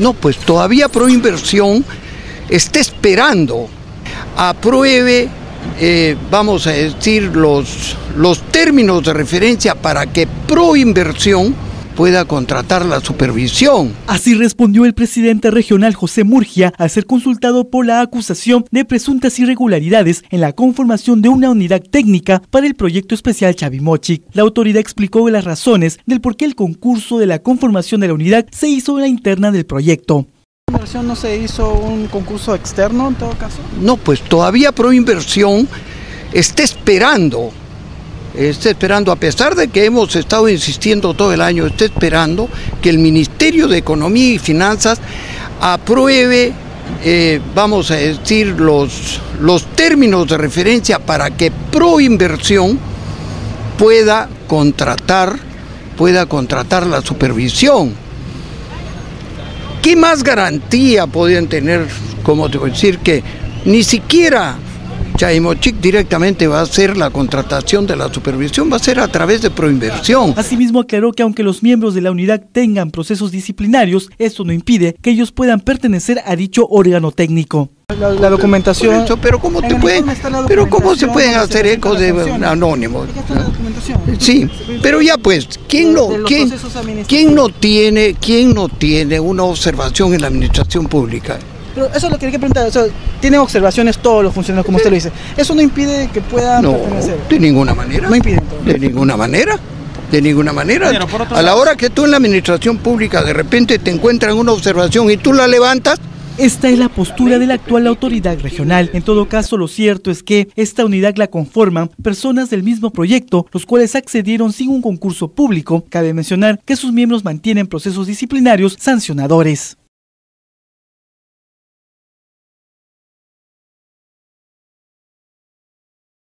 No, pues todavía Proinversión está esperando apruebe, eh, vamos a decir, los, los términos de referencia para que Proinversión pueda contratar la supervisión. Así respondió el presidente regional José Murgia al ser consultado por la acusación de presuntas irregularidades en la conformación de una unidad técnica para el proyecto especial Chavimochic. La autoridad explicó las razones del por qué el concurso de la conformación de la unidad se hizo en la interna del proyecto. ¿Inversión no se hizo un concurso externo en todo caso? No, pues todavía Proinversión está esperando está esperando, a pesar de que hemos estado insistiendo todo el año, está esperando que el Ministerio de Economía y Finanzas apruebe, eh, vamos a decir, los, los términos de referencia para que Proinversión pueda contratar, pueda contratar la supervisión. ¿Qué más garantía podrían tener, como decir, que ni siquiera Chaimochic directamente va a hacer la contratación de la supervisión, va a ser a través de Proinversión. Asimismo aclaró que aunque los miembros de la unidad tengan procesos disciplinarios, esto no impide que ellos puedan pertenecer a dicho órgano técnico. La, documentación. pero cómo te pueden, pero cómo se pueden hacer ecos de anónimos. Sí, pero ya pues, ¿quién no, quién, quién no tiene, quién no tiene una observación en la administración pública? Pero eso es lo que hay que preguntar. O tienen observaciones todos los funcionarios, como usted lo dice. ¿Eso no impide que puedan no, De ninguna manera. No impide. De ninguna manera. De ninguna manera. A la hora que tú en la administración pública de repente te encuentran una observación y tú la levantas, esta es la postura de la actual autoridad regional. En todo caso, lo cierto es que esta unidad la conforman personas del mismo proyecto, los cuales accedieron sin un concurso público. Cabe mencionar que sus miembros mantienen procesos disciplinarios sancionadores.